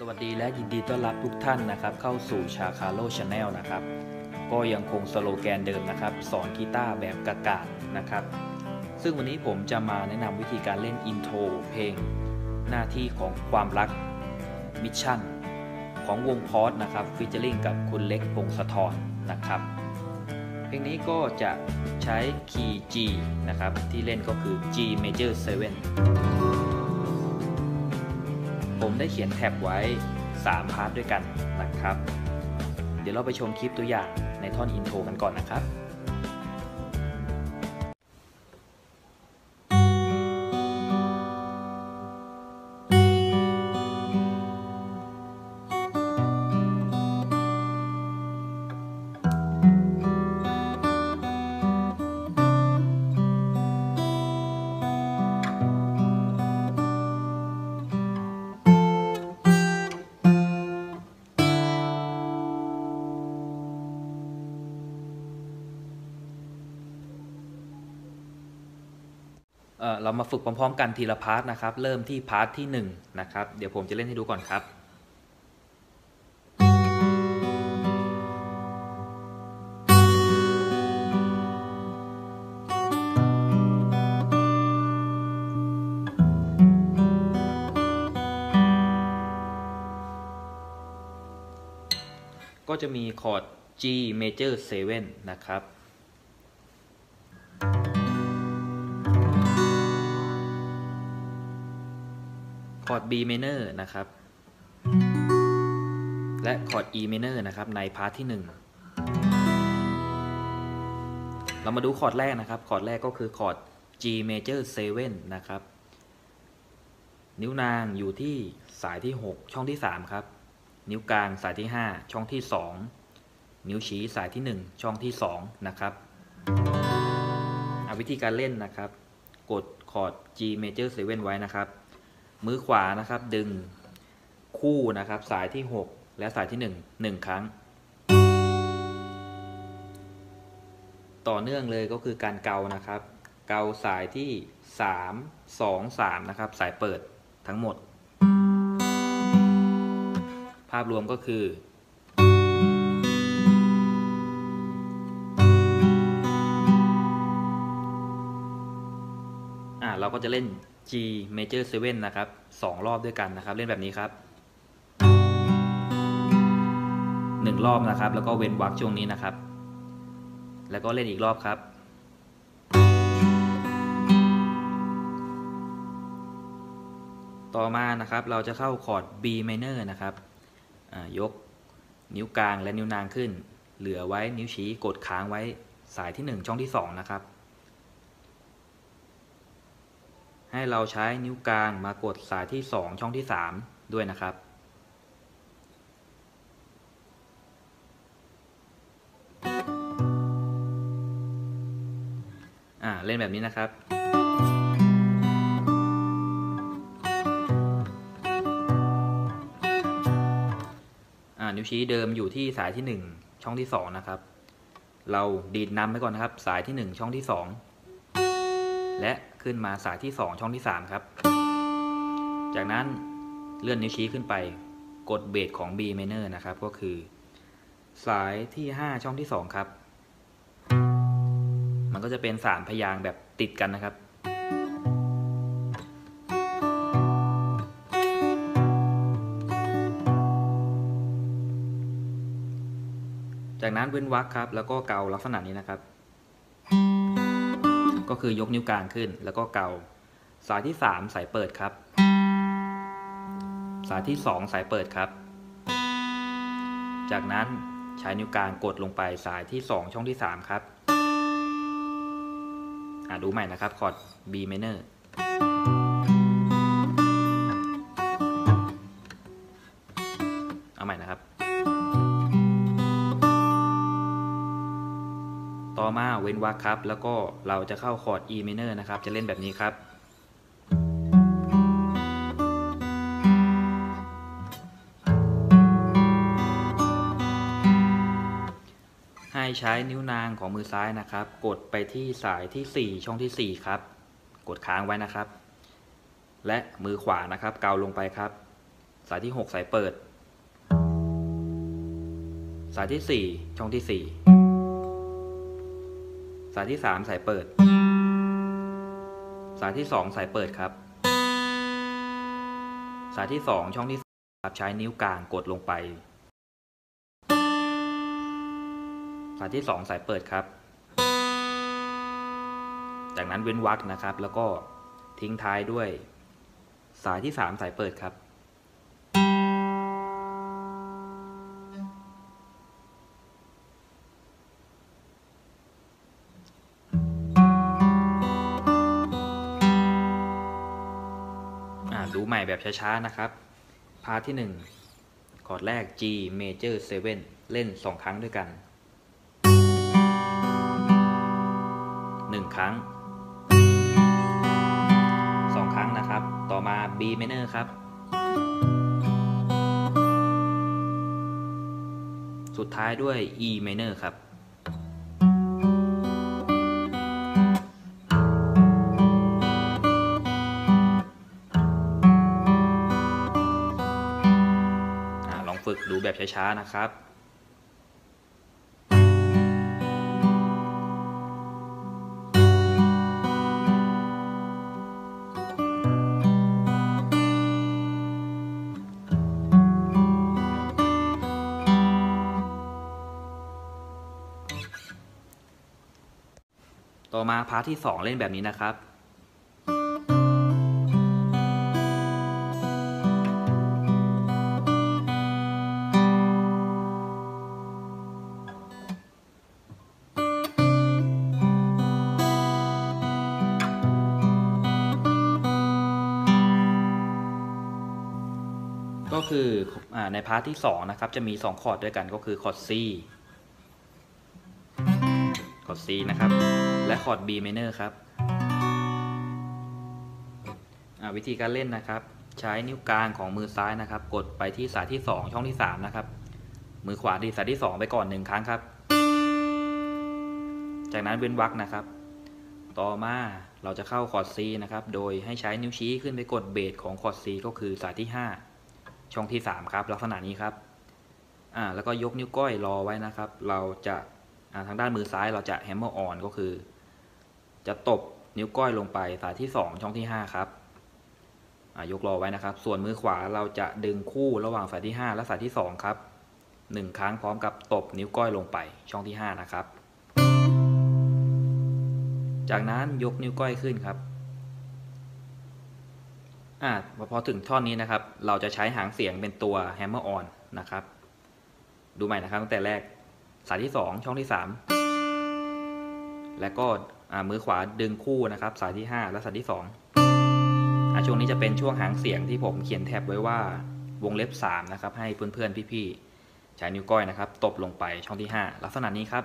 สวัสดีและยินดีต้อนรับทุกท่านนะครับ เข้าสู่ชาคาโล channel นะครับ ก็ยังคงสโลแกนเดิมนะครับ สอนกีตาร์แบบกากๆนะครับ ซึ่งวันนี้ผมจะมาแนะนำวิธีการเล่น intro เพลง หน้าที่ของความรัก Mission ของวง PAUSE นะครับ featuring กับคุณเล็กพงศธรนะครับ เพลงนี้ก็จะใช้คีย์ G นะครับ ที่เล่นก็คือ G major 7 ผมได้เขียน tab ไว้ 3 part ด้วยกันนะครับ เดี๋ยวเราไปชมคลิปตัวอย่างในท่อน intro กันก่อนนะครับ เรามาฝึกพร้อมๆ กันทีละ part นะครับ เริ่มที่ part ที่1นะครับ เดี๋ยวผมจะเล่นให้ดูก่อนครับก็จะมีคอร์ด G major 7 นะครับ คอร์ด B minor นะครับ และคอร์ด E minor นะครับใน part ที่ 1 เรามาดูคอร์ดแรกนะครับ คอร์ดแรกก็คือคอร์ด G major 7 นะครับ นิ้วนางอยู่ที่สายที่ 6 ช่องที่ 3 ครับ นิ้วกลางสายที่ 5 ช่องที่ 2 นิ้วชี้สายที่ 1 ช่องที่ 2 นะครับวิธีการเล่นนะครับ กดคอร์ด G major 7 ไว้นะครับ มือขวานะครับดึงคู่นะครับสายที่ 6 และสายที่1 1ครั้ง ต่อเนื่องเลยก็คือการเกานะครับ เกาสายที่ 3 2 3นะครับสายเปิดทั้งหมด ภาพรวมก็คืออ่าเราก็จะเล่น G major 7นะครับ2รอบด้วยกันนะครับ เล่นแบบนี้ครับ1รอบนะครับ แล้วก็เว้นวรรคช่วงนี้นะครับ แล้วก็เล่นอีกรอบครับ ต่อมานะครับเราจะเข้าคอร์ด B minor นะครับยกนิ้วกลางและนิ้วนางขึ้น เหลือไว้นิ้วชี้กดค้างไว้สายที่ 1 ช่องที่ 2 นะครับ ให้เราใช้นิ้วกลางมากดสายที่ 2 ช่องที่ 3 ด้วยนะครับ อ่า เล่นแบบนี้นะครับ อ่า นิ้วชี้เดิมอยู่ที่สายที่ 1 ช่องที่ 2 นะครับ เราดีดนำไปก่อนนะครับ สายที่ 1 ช่องที่ 2 และ ขึ้นมาสายที่ 2 ช่องที่ 3 ครับ จากนั้นเลื่อนนิ้วชี้ขึ้นไป กดเบสของ B minor นะครับ ก็คือ สายที่ 5 ช่องที่ 2 ครับ มันก็จะเป็น 3 พยางแบบติดกันนะครับจากนั้นเว้นวรรคครับ แล้วก็เกาลักษณะนี้นะครับ ก็คือยกนิ้วกลางขึ้น แล้วก็เกา สายที่ 3 สายเปิดครับ สายที่ 2 สายเปิดครับ จากนั้นใช้นิ้วกลางกดลงไปสายที่ 2 ช่องที่ 3 ครับ อ่าดูใหม่นะครับคอร์ด B minor เว้นวรรคครับ แล้วก็เราจะเข้าคอร์ด E minor นะครับ จะเล่นแบบนี้ครับ ให้ใช้นิ้วนางของมือซ้ายนะครับ กดไปที่สายที่ 4 ช่องที่ 4 ครับ กดค้างไว้นะครับ และมือขวานะครับ เกาลงไปครับ สายที่ 6 สายเปิด สายที่ 4 ช่องที่ 4 สายที่ 3 สายเปิด สายที่ 2 สายเปิดครับ สายที่ 2 ช่องที่ครับใช้นิ้วกลางกดลงไป สายที่ 2 สายเปิดครับ จากนั้นเว้นวรรคนะครับ แล้วก็ทิ้งท้ายด้วย สายที่ 3 สายเปิดครับ ใหม่แบบช้าๆนะครับ พาร์ทที่ 1 คอร์ดแรก G major 7 เล่น 2 ครั้งด้วยกัน 1 ครั้ง 2 ครั้งนะครับ ต่อมา B minor ครับ สุดท้ายด้วย E minor ครับ แบบช้าๆนะครับต่อมาพาร์ทที่ 2 เล่นแบบนี้นะครับ คืออใน part ที่2นะครับจะมี 2 คอร์ดด้วยกันก็คือคอร์ด C คอร์ด C นะครับ และคอร์ด B minor ครับวิธีการเล่นนะครับ ใช้นิ้วกลางของมือซ้ายนะครับ กดไปที่สายที่ 2 ช่องที่ 3 นะครับ มือขวาดีสายที่ 2 ไปก่อน 1 ครั้งครับ จากนั้นเว้นวรรคนะครับ ต่อมาเราจะเข้าคอร์ด C นะครับ โดยให้ใช้นิ้วชี้ขึ้นไปกดเบสของคอร์ด C ก็คือสายที่ 5 ช่องที่ 3 ครับ ลักษณะนี้ครับอ่าแล้วก็ยกนิ้วก้อยรอไว้นะครับ เราจะอ่าทางด้านมือซ้ายเราจะ hammer-on ก็คือ จะตบนิ้วก้อยลงไปสายที่ 2 ช่องที่ 5 ครับอ่ายกรอไว้นะครับ ส่วนมือขวาเราจะดึงคู่ระหว่างสายที่ 5 และสายที่ 2 ครับ 1 ครั้งพร้อมกับตบนิ้วก้อยลงไปช่องที่ 5 นะครับ จากนั้นยกนิ้วก้อยขึ้นครับ อ่าพอถึงท่อนนี้นะครับ เราจะใช้หางเสียงเป็นตัว hammer on นะครับ ดูใหม่นะครับตั้งแต่แรก สายที่ 2 ช่องที่ 3 แล้วก็มือขวาดึงคู่นะครับ สายที่ 5 และสายที่2อ่าช่วงนี้จะเป็นช่วงหางเสียงที่ผมเขียนแท็บไว้ว่าวงเล็บ 3 นะครับ ให้เพื่อนๆพี่ๆใช้นิ้วก้อยนะครับ ตบลงไปช่องที่ 5 ลักษณะนี้ครับ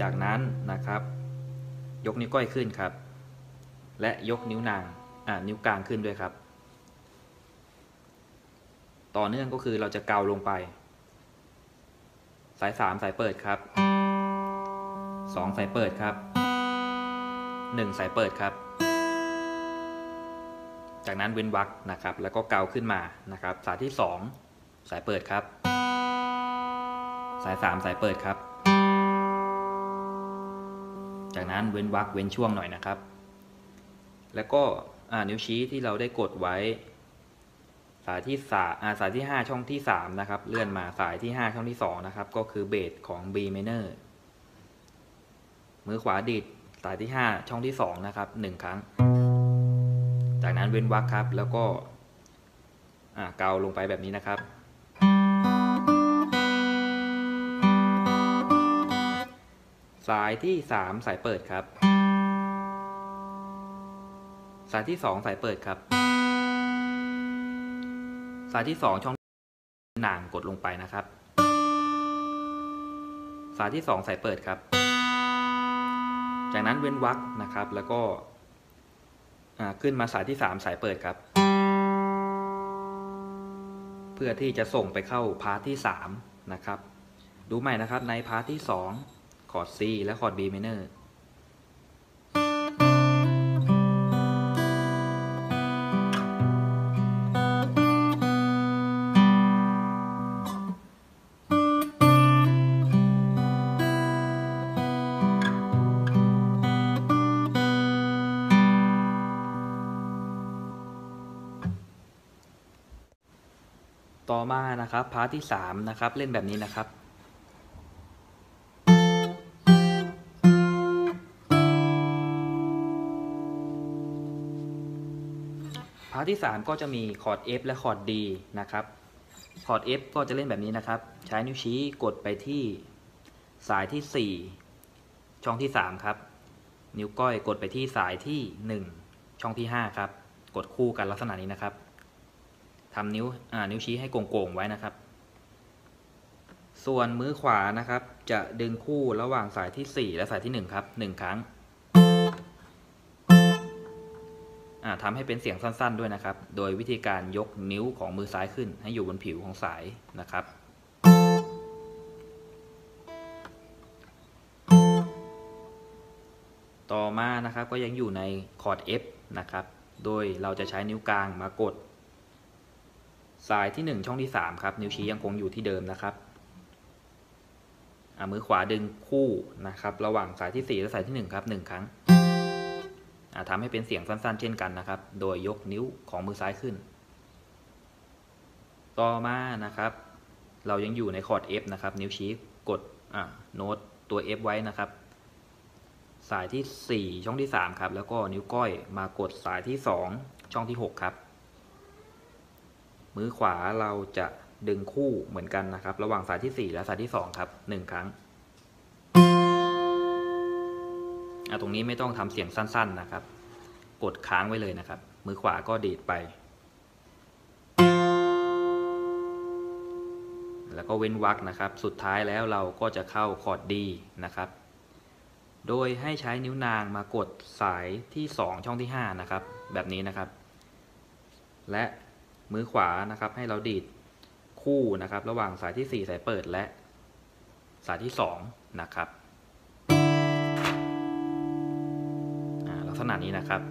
จากนั้นนะครับ ยกนิ้วก้อยขึ้นครับ และยกนิ้วนางอ่านิ้วกลางขึ้นด้วยครับ ต่อเนื่องก็คือเราจะเกาลงไป สายสามสายเปิดครับสองสายเปิดครับหนึ่งสายเปิดครับ จากนั้นเว้นวรรคนะครับ แล้วก็เกาขึ้นมานะครับ สายที่สองสายเปิดครับ สายสามสายเปิดครับ จากนั้นเว้นวรรคเว้นช่วงหน่อยนะครับ แล้วก็นิ้วชี้ที่เราได้กดไว้ สายที่สาสายที่ 5 ช่องที่ 3 นะครับ เลื่อนมาสายที่ 5 ช่องที่ 2 นะครับ ก็คือเบสของ B minor มือขวาดีดสายที่ 5 ช่องที่ 2 นะครับ 1 ครั้ง จากนั้นเว้นวรรคครับ แล้วก็เกาลงไปแบบนี้นะครับ สายที่ 3 สายเปิดครับ สายที่ 2 สายเปิดครับ สายที่ 2 ช่องหน่างกดลงไปนะครับ สายที่ 2 สายเปิดครับ จากนั้นเว้นวรรคนะครับแล้วก็ขึ้นมาสายที่ 3 สายเปิดครับ เพื่อที่จะส่งไปเข้า part ที่ 3 นะครับ ดูใหม่นะครับใน part ที่ 2 คอร์ด C และคอร์ด B minor ต่อมานะครับ part ที่3นะครับเล่นแบบนี้นะครับ part ที่ 3 ก็จะมีคอร์ด F และคอร์ด D นะครับคอร์ด F ก็จะเล่นแบบนี้นะครับ ใช้นิ้วชี้กดไปที่สายที่ 4 ช่องที่ 3 ครับ นิ้วก้อยกดไปที่สายที่ 1 ช่องที่ 5 ครับ กดคู่กันลักษณะนี้นะครับทำนิ้วอ่านิ้วชี้ให้โก่งๆไว้นะครับ ส่วนมือขวานะครับ จะดึงคู่ระหว่างสายที่ 4 และสายที่ 1 ครับ 1 ครั้ง ทำให้เป็นเสียงสั้น ๆ ด้วยนะครับ โดยวิธีการยกนิ้วของมือซ้ายขึ้น ให้อยู่บนผิวของสายนะครับต่อมานะครับก็ยังอยู่ในคอร์ด F นะครับ โดยเราจะใช้นิ้วกลางมากด สายที่ 1 ช่องที่ 3 ครับ นิ้วชี้ยังคงอยู่ที่เดิมนะครับมือขวาดึงคู่นะครับ ระหว่างสายที่ 4 และสายที่ 1 ครับ 1 ครั้ง ทำให้เป็นเสียงสั้นๆ เช่นกันนะครับ โดยยกนิ้วของมือซ้ายขึ้น ต่อมานะครับ เรายังอยู่ในคอร์ด F นะครับ นิ้วชี้กดโน้ตตัว F ไว้นะครับ สายที่ 4 ช่องที่ 3 ครับ แล้วก็นิ้วก้อยมากดสายที่ 2 ช่องที่ 6 ครับ มือขวาเราจะดึงคู่เหมือนกันนะครับ ระหว่างสายที่ 4 และสายที่ 2 ครับ 1 ครั้ง อะตรงนี้ไม่ต้องทำเสียงสั้น ๆนะครับ กดค้างไว้เลยนะครับ มือขวาก็ดีดไป แล้วก็เว้นวรรคนะครับ สุดท้ายแล้วเราก็จะเข้าคอร์ดดีนะครับ โดยให้ใช้นิ้วนางมากดสายที่ 2 ช่องที่ 5 นะครับ แบบนี้นะครับ และมือขวานะครับให้เราดีดคู่นะครับ ระหว่างสายที่ 4 สายเปิดและสายที่ 2 นะครับ ษณะนี้นะครับ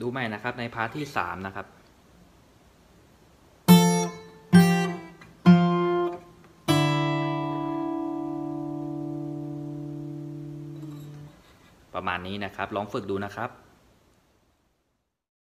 ดูใหม่นะครับในพาร์ทที่ 3 นะครับประมาณนี้นะครับ ลองฝึกดูนะครับ